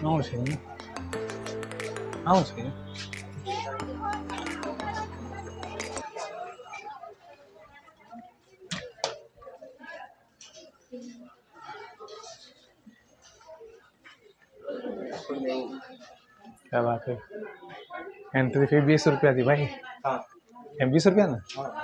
I क्या बात है? एंट्री फ़ी बीस रुपया थी भाई। हाँ। बीस रुपया ना? हाँ।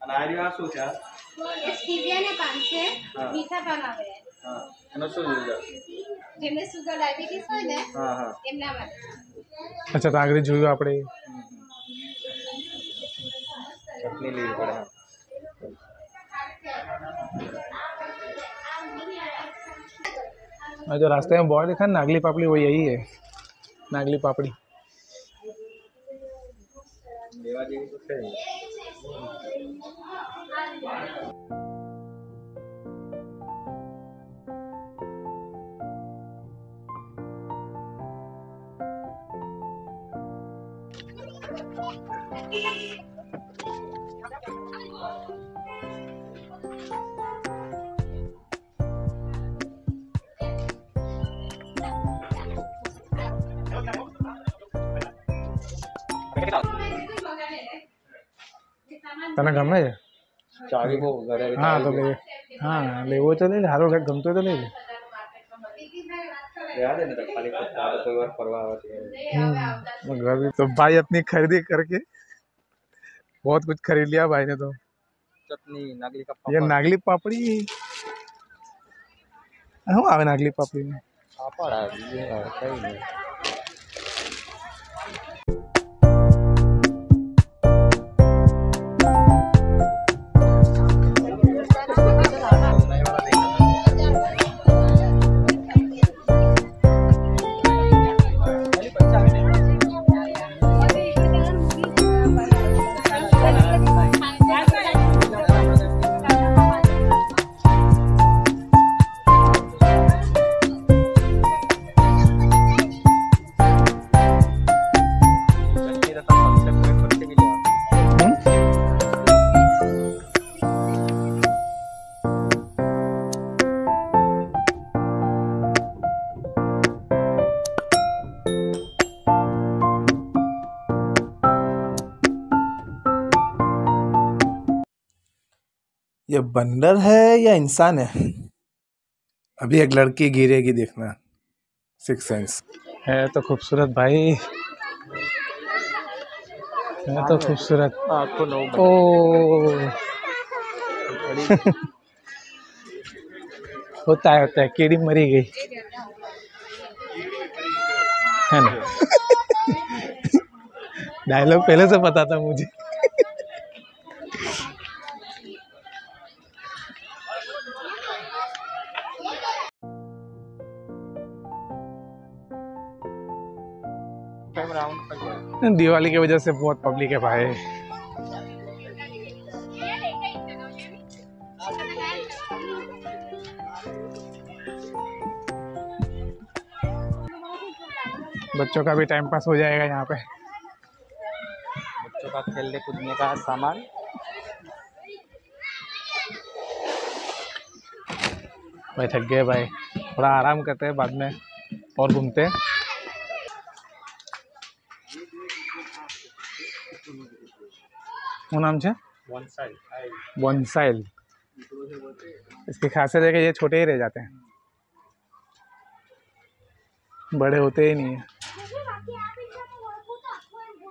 Anario a su casa. Es que viene panche, ¿eh? misa para no soy yo. છે હા. મીઠા પાન આવે હા એનો શું યુઝ જેમને સુગર ડાયાબિટીસ હોય ને હા હા એમના માટે અચ્છા તો આગળ જોયું આપણે ચટણી લેવી પડે હા और जो रास्ते में बॉय देखा ना, नागली पापड़ी वो यही है नागली पापड़ी લેવા જેવી તો તને ગમે છે ચાવી બહુ ઘરે હા તો લે હા લેવો તો લે સારો કંઈક ગમતો હોય તો લે રહેવા દે ને તો ખાલી ખોટા આ તો કોઈ વાર ફરવા આવે છે घर भी तो भाई अपनी खरीदी करके बहुत कुछ खरीद लिया भाई ने तो। चटनी नागली का ये नागली पापड़ी। हम आवे नागली पापड़ी। में ये बंदर है या इंसान है? अभी एक लड़की गिरेगी देखना। सिक्स सेंस है तो खूबसूरत भाई। है तो खूबसूरत। ओ। होता है होता है, कीड़ी मरी गई। है ना? डायलॉग पहले से पता था मुझे। राउंड दिवाली की वजह से बहुत पब्लिक है भाई। बच्चों का भी टाइम पास हो जाएगा यहाँ पे। बच्चों का खेलने कूदने का सामान। भाई थक गए भाई। थोड़ा आराम करते हैं बाद में और घूमते हैं। શું નામ છે वन साइड बोनसाइल इसकी खासियत है कि ये छोटे ही रह जाते हैं बड़े होते ही नहीं है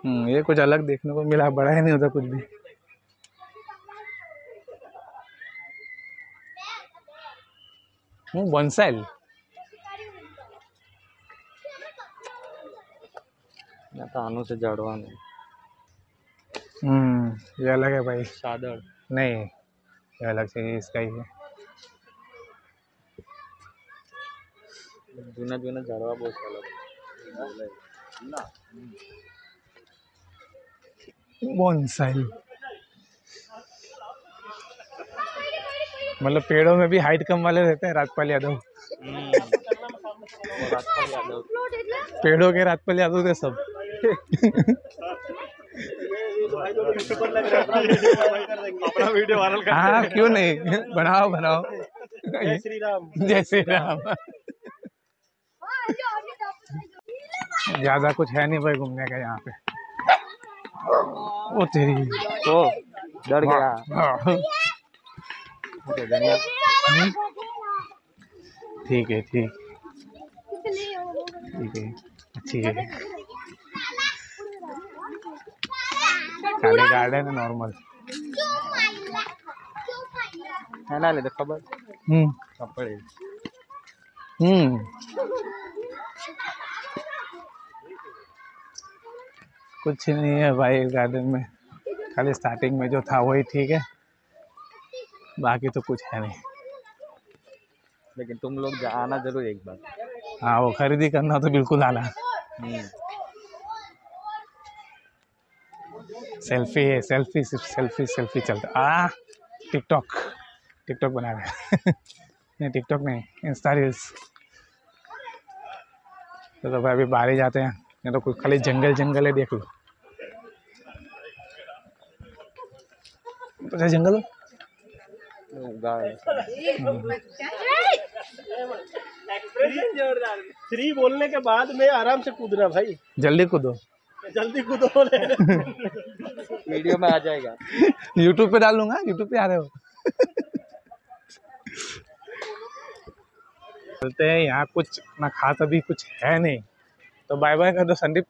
हम्म, ये कुछ अलग देखने को मिला बड़ा ही नहीं होता कुछ भी हूँ बोनसाइल ના તો આનું છે જડવાનું हम्म, ये अलग है भाई। सादर नहीं ये अलग से इसका ही है। जूना जूना झाड़वा बहुत अलग मतलब पेड़ों में भी हाइट कम वाले रहते हैं राजपाल यादव। हम्म। पेड़ों के राजपाल यादव थे सब। अपना वीडियो वायरल कर हाँ क्यों नहीं? बनाओ बनाओ। श्री राम। जय श्री राम। ज़्यादा कुछ है नहीं भाई घूमने का यहाँ पे। ओ तेरी तो डर गया। हाँ। ओके धन्यवाद हम्म, ठीक है ठीक। ठीक है अच्छी है। खाली गार्डन है नॉर्मल है ना ले तो खबर हम्म। कपड़े। हम्म। कुछ नहीं है भाई गार्डन में। खाली स्टार्टिंग में जो था वही ठीक है। बाकी तो कुछ है नहीं। लेकिन तुम लोग आना ज़रूर एक बार। हाँ वो खरीदी करना तो बिल्कुल आना। सेल्फी है सेल्फी सिर्फ़ सेल्फी सेल्फी चलता। आ टिकटॉक टिकटॉक बना रहे नहीं टिकटॉक नहीं इंस्टा रील्स। तो, तो भाई अभी बाहर ही जाते हैं। नहीं तो कुछ खाली जंगल जंगल है देख लो। तो जंगल थ्री बोलने के बाद में आराम से कूदना भाई। जल्दी कूदो। जल्दी कूदो। वीडियो में आ जाएगा। यूट्यूब पे डाल लूँगा यूट्यूब पे आ रहे हो। बोलते हैं यहाँ कुछ ना खास अभी कुछ है नहीं। तो बाय बाय कर दो संदीप।